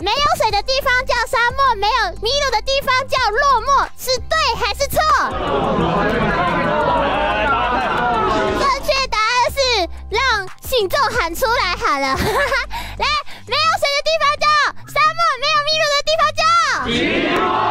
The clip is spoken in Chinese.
没有水的地方叫沙漠，没有迷路的地方叫落寞，是对还是错？正确答案是让信众喊出来好了。来，没有水的地方叫沙漠，没有迷路的地方叫。